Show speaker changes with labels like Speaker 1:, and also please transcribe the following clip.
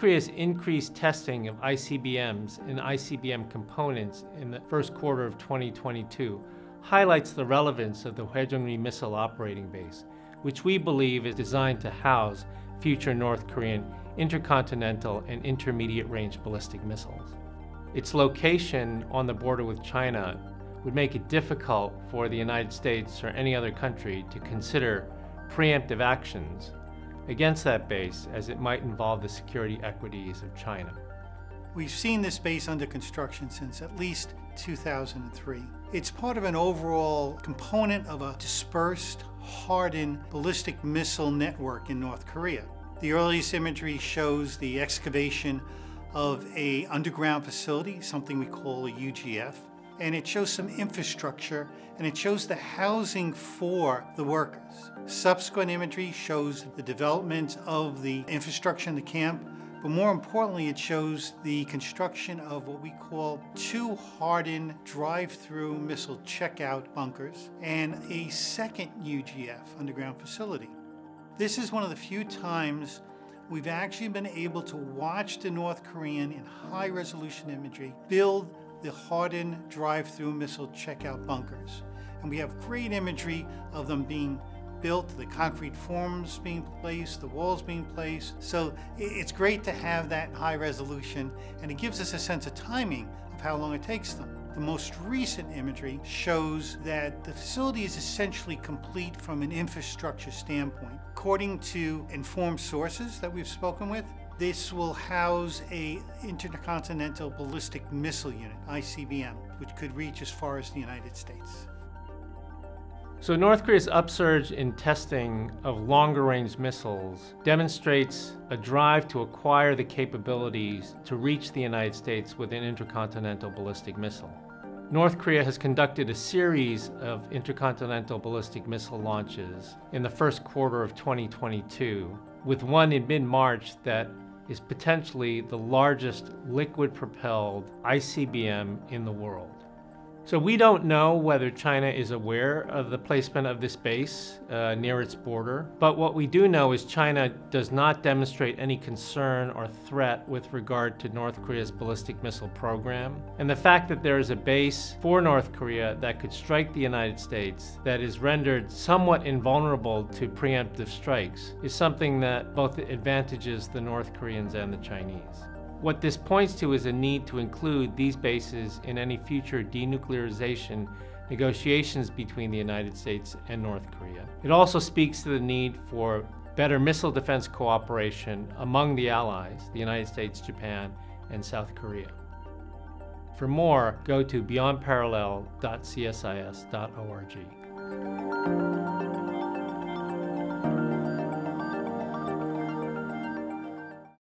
Speaker 1: Korea's increased testing of ICBMs and ICBM components in the first quarter of 2022 highlights the relevance of the Hoejung-ni Missile Operating Base, which we believe is designed to house future North Korean intercontinental and intermediate range ballistic missiles. Its location on the border with China would make it difficult for the United States or any other country to consider preemptive actions against that base as it might involve the security equities of China.
Speaker 2: We've seen this base under construction since at least 2003. It's part of an overall component of a dispersed, hardened ballistic missile network in North Korea. The earliest imagery shows the excavation of a underground facility, something we call a UGF, and it shows some infrastructure and it shows the housing for the workers. Subsequent imagery shows the development of the infrastructure in the camp, but more importantly, it shows the construction of what we call two hardened drive-through missile checkout bunkers and a second UGF underground facility. This is one of the few times we've actually been able to watch the North Korean in high resolution imagery build the hardened drive-through missile checkout bunkers. And we have great imagery of them being built, the concrete forms being placed, the walls being placed. So it's great to have that high resolution and it gives us a sense of timing of how long it takes them. The most recent imagery shows that the facility is essentially complete from an infrastructure standpoint. According to informed sources that we've spoken with, this will house a intercontinental ballistic missile unit, ICBM, which could reach as far as the United States.
Speaker 1: So North Korea's upsurge in testing of longer range missiles demonstrates a drive to acquire the capabilities to reach the United States with an intercontinental ballistic missile. North Korea has conducted a series of intercontinental ballistic missile launches in the first quarter of 2022, with one in mid-March that is potentially the largest liquid-propelled ICBM in the world. So we don't know whether China is aware of the placement of this base uh, near its border, but what we do know is China does not demonstrate any concern or threat with regard to North Korea's ballistic missile program. And the fact that there is a base for North Korea that could strike the United States that is rendered somewhat invulnerable to preemptive strikes is something that both advantages the North Koreans and the Chinese. What this points to is a need to include these bases in any future denuclearization negotiations between the United States and North Korea. It also speaks to the need for better missile defense cooperation among the allies, the United States, Japan, and South Korea. For more, go to beyondparallel.csis.org.